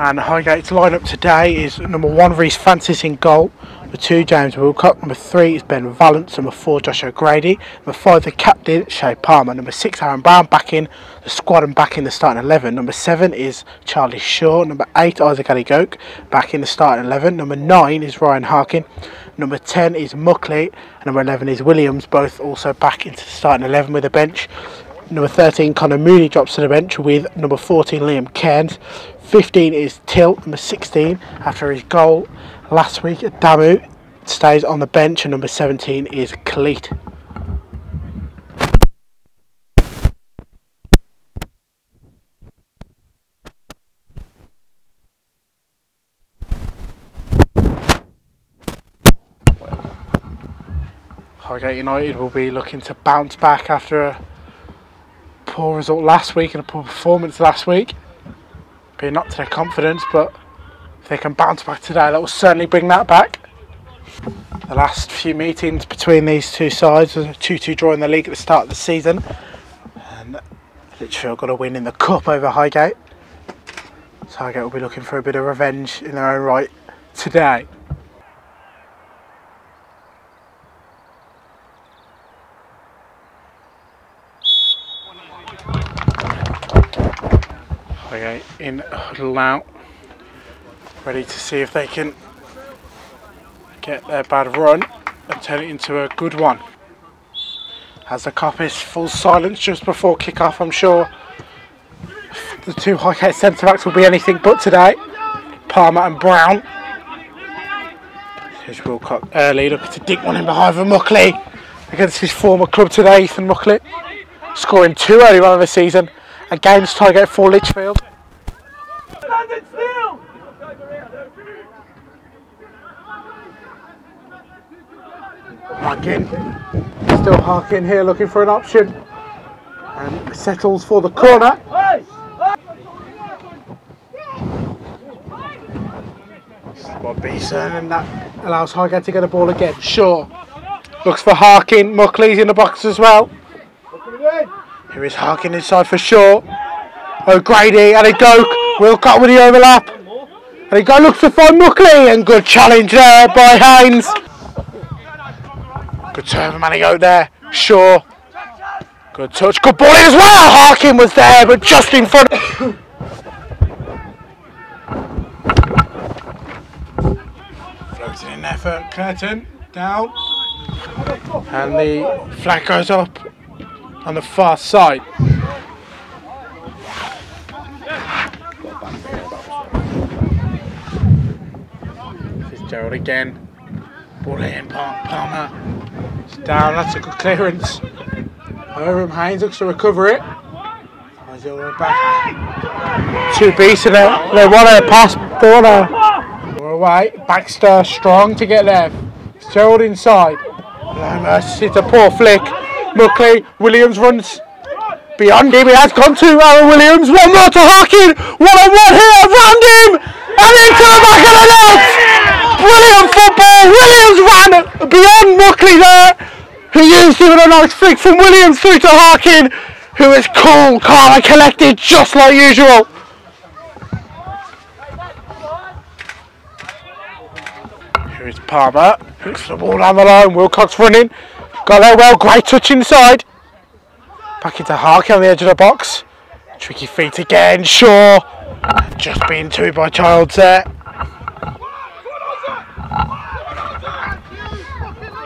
And Highgate's lineup today is number one, Reese Francis in goal. Number two, James Wilcock. Number three is Ben Valance. Number four, Josh O'Grady. Number five, the captain, Shay Palmer. Number six, Aaron Brown back in the squad and back in the starting 11. Number seven is Charlie Shaw. Number eight, Isaac Aligoke, back in the starting 11. Number nine is Ryan Harkin. Number 10 is Muckley. And number 11 is Williams, both also back into the starting 11 with a bench. Number 13, Connor Mooney drops to the bench with number 14, Liam Cairns. 15 is Till. Number 16, after his goal last week Damu, stays on the bench. And number 17 is Cleat. Highgate United will be looking to bounce back after a poor result last week and a poor performance last week. Not to their confidence, but if they can bounce back today, that will certainly bring that back. The last few meetings between these two sides was a 2-2 draw in the league at the start of the season. And Lichfield got a win in the cup over Highgate. So Highgate will be looking for a bit of revenge in their own right today. Okay, in huddle out. ready to see if they can get their bad run and turn it into a good one. As the Coppice full silence just before kick-off, I'm sure the two Highgate centre backs will be anything but today. Palmer and Brown. Here's Wilcock early, looking to dig one in behind for Muckley against his former club today, Ethan Muckley. Scoring two early on in the season against Highgate for Lichfield. Harkin. Still Harkin here looking for an option. And settles for the corner. Bob Beeson and that allows Highgate to get a ball again. Sure. Looks for Harkin. Muckley's in the box as well. Here is Harkin inside for Shaw. O'Grady and a go. Wilcock with the overlap. And he go looks to find Muckley and good challenge there by Haynes. Good turn from Manigo there. Sure. Good touch. Good ball as well. Harkin was there but just in front. Floating in there for Curtin. Down. And the flag goes up on the far side. Fitzgerald again. Ball in, Palmer. It's down, that's a good clearance. Hiram Haynes looks to recover it. Two beasts in it. They want a pass now. We're away. Baxter strong to get there. Fitzgerald inside. It's a poor flick. Muckley, Williams runs beyond him. He has gone to Aaron Williams. One more to Harkin. One on one here. Round him. And into the back of the net. Brilliant football. Williams ran beyond Muckley there. Who used him with a nice flick from Williams through to Harkin. Who is cool, calm and collected just like usual. Here is Palmer. Looks the ball down the line. Wilcock running. Got there well. Great touch inside. Back into Harkin on the edge of the box. Tricky feet again. Shaw. Just being two by Childs there.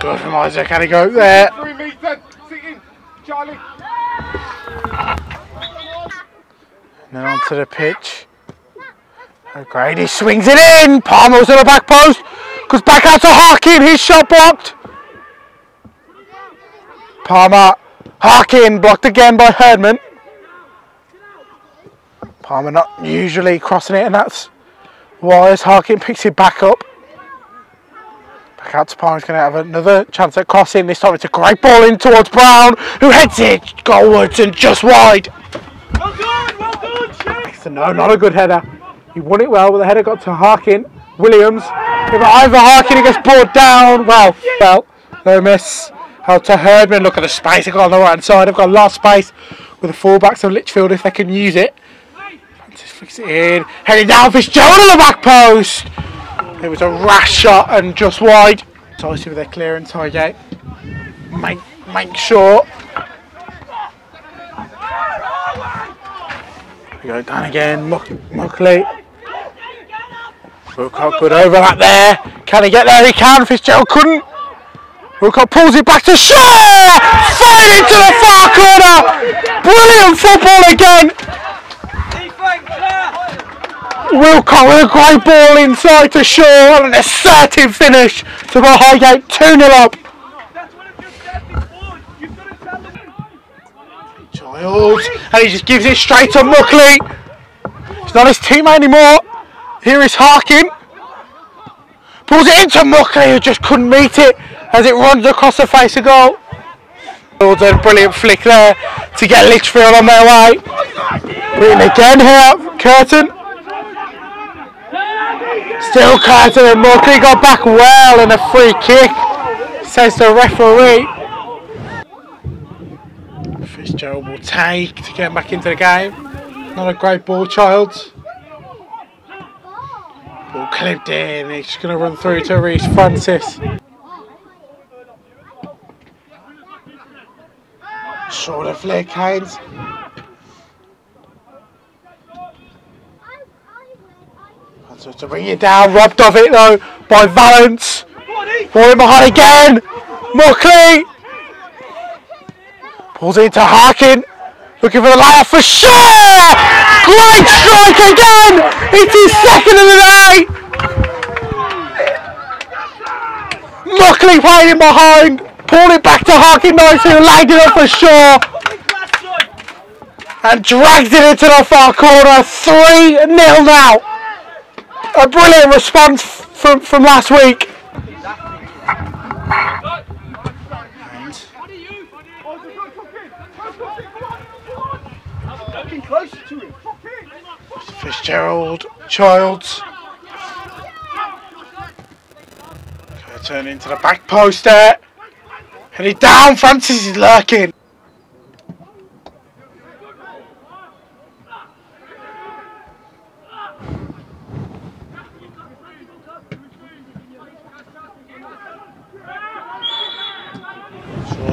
Good from Isaac. Had to go there. And then onto the pitch. O'Grady swings it in. Palmer's on the back post. Goes back out to Harkin. His shot blocked. Palmer. Harkin blocked again by Herdman. Palmer not usually crossing it, and that's why as Harkin picks it back up. Back out to Palmer. He's going to have another chance at crossing. This time it's a great ball in towards Brown, who heads it goalwards and just wide. Well done, well done, Shane. No, not a good header. He won it well, but the header got to Harkin. Williams. If either Harkin, he gets brought down. Well, well, no miss. Out to Herdman. Look at the space they've got on the right hand side. They've got a lot of space with the fullbacks of Lichfield if they can use it. Francis flicks it in. Heading down Fitzgerald on the back post. It was a rash shot and just wide. Nicely with their clearance, Highgate. Make, make sure. We go down again. Muck, Muckley. Wilcock good overlap there. Can he get there? He can. Fitzgerald couldn't. Wilcock pulls it back to Shaw! Fired into the far corner! Brilliant football again! Wilcock with a great ball inside to Shaw and an assertive finish to the Highgate 2 0 up. Giles, and he just gives it straight to Muckley. It's not his teammate anymore. Here is Harkin. Pulls it into Muckley who just couldn't meet it as it runs across the face of goal. A brilliant flick there to get Lichfield on their way. Brilliant again here, Curtin. Still Curtin and Muckley got back well and a free kick, says the referee. Fitzgerald will take to get back into the game. Not a great ball, child. Ball clipped in. He's just going to run through to Reese Francis. Of flick, Haynes. Francis to bring it down. Robbed of it though by Valence. Ball in behind again. Muckley. Pulls it into Harkin. Looking for the layup for Shaw! Great strike again! It's his second of the day! Muckley playing in behind. Pulled it back to Harkin nice who laid it up for Shaw. And dragged it into the far corner. 3 0 now. A brilliant response from, from last week. Fitzgerald, Childs. Turn into the back post there. Headed down, Francis is lurking.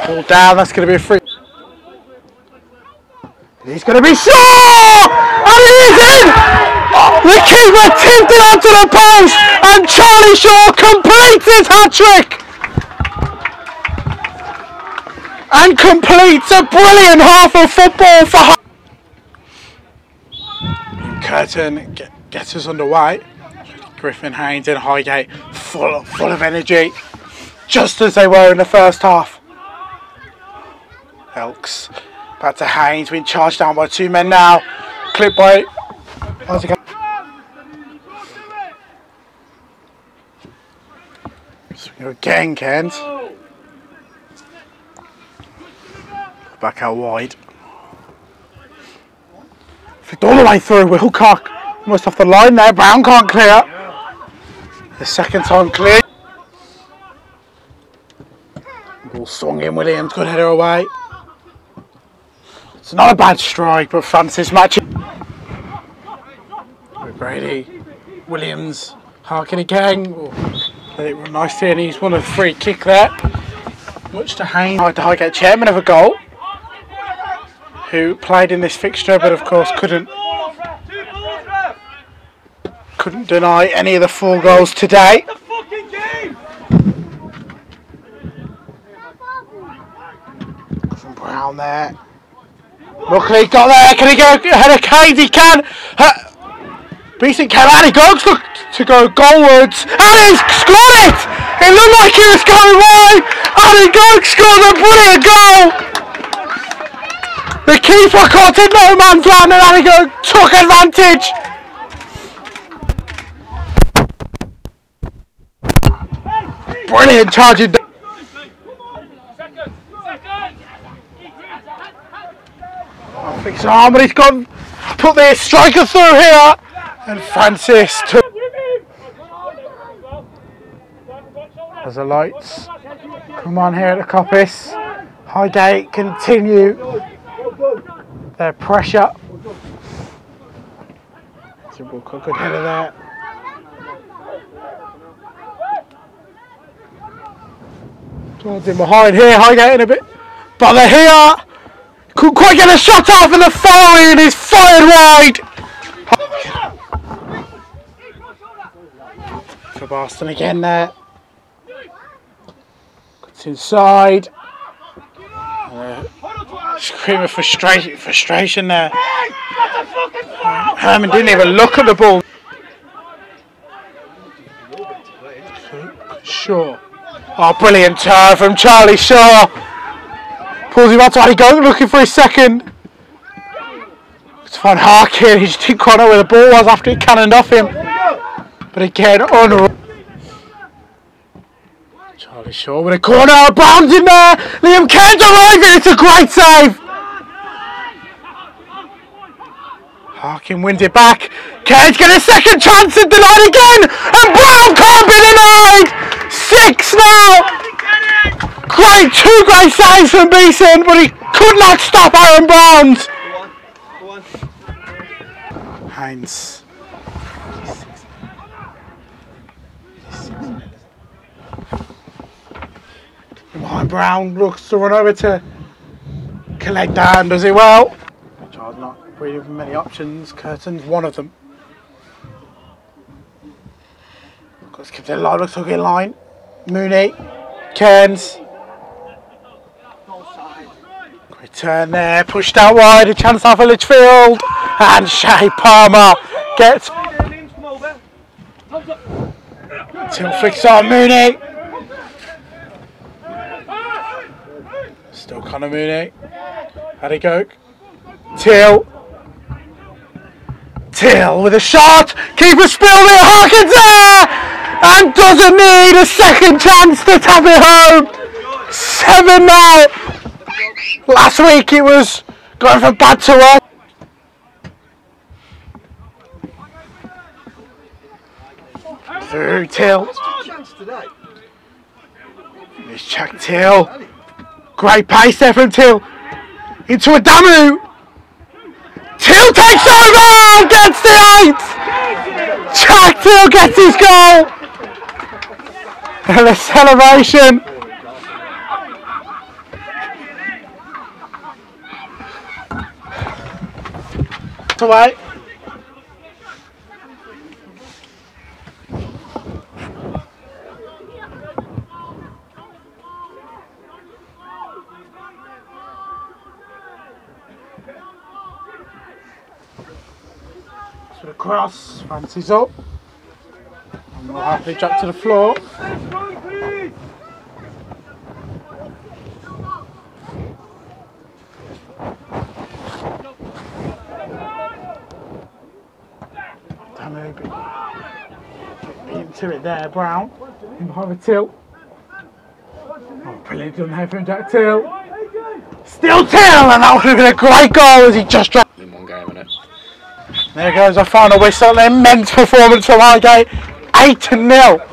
Pulled down, that's going to be a free. He's going to be sure! And he is in! The keeper tipped it onto the post and Charlie Shaw completes his hat-trick! And completes a brilliant half of football for Curtin get, gets us underway. Griffin, Haynes and Highgate full, full of energy. Just as they were in the first half. Elks Back to Haynes, being charged down by two men now. Clip by. Swing again, Kent. Back out wide. Flicked all the way through. Wilcock almost off the line there. Brown can't clear. The second time clear. Ball swung in. Williams, good header away. It's not a bad strike, but Francis matching. Brady, Williams, Harkin again. Oh, let it run nicely, and he's won a free kick there. Much to Haynes. Hard to get chairman of a goal, who played in this fixture, but of course couldn't couldn't deny any of the four goals today. From Brown there. Muckley got there. Can he go ahead of Haynes? He can. Came out. He goes to, go goalwards. And he's scored it! It looked like he was going wide. And he goes scores a brilliant goal. The keeper caught in no man's land and Anigo took advantage. Brilliant charging. Oh, fix arm, but he's gone. Put the striker through here, and Francis took. As the lights come on here at the coppice, Highgate continue their pressure. Dribble Cook, good header there. Towards him behind here, Highgate in a bit. Bother here! Couldn't quite get a shot off and the following is fired wide! For Boston again there. Cuts inside. Uh, scream of frustration, frustration there. Herdman didn't even look at the ball. Shaw. Oh, brilliant turn from Charlie Shaw. Pulls him out to Aligoke looking for his second. To find Harkin, he just didn't quite know where the ball was after it cannoned off him. But again, unreal. Charlie Shaw with a corner, bounds in there. Liam arriving, it's a great save. Harkin wins it back. Cairns get a second chance and denied again. And Brown can't be denied. Six now. Great, two great saves from Beeson, but he could not stop Aaron on. Heinz. Behind Brown looks to run over to collect down, does it well? Charles not really with many options. Curtin's one of them. Got to keep the line, looks like in line. Mooney, Cairns. Great turn there, pushed out wide, a chance off of Lichfield. And Shay Palmer gets Liam's come over. Thumbs up. Till flicks on Mooney. Still Connor Mooney. How'd he go? Till. Till with a shot. Keeper spilled it. Harkins there. And doesn't need a second chance to tap it home. Seven now. Last week it was going from bad to worse. Through Till. It's Jack Till. Great pace there from Till. Into a Damu. Till takes over gets the eight. Jack Till gets his goal. And a celebration. Away. Cross, fancies up. And we'll happily drop to the floor. Into it there, Brown. In behind the tilt. Oh, brilliant done there from Jack Till. Still Till, and that would have been a great goal as he just dropped. in one game, innit? There goes our final whistle. An immense performance from Highgate. 8 0.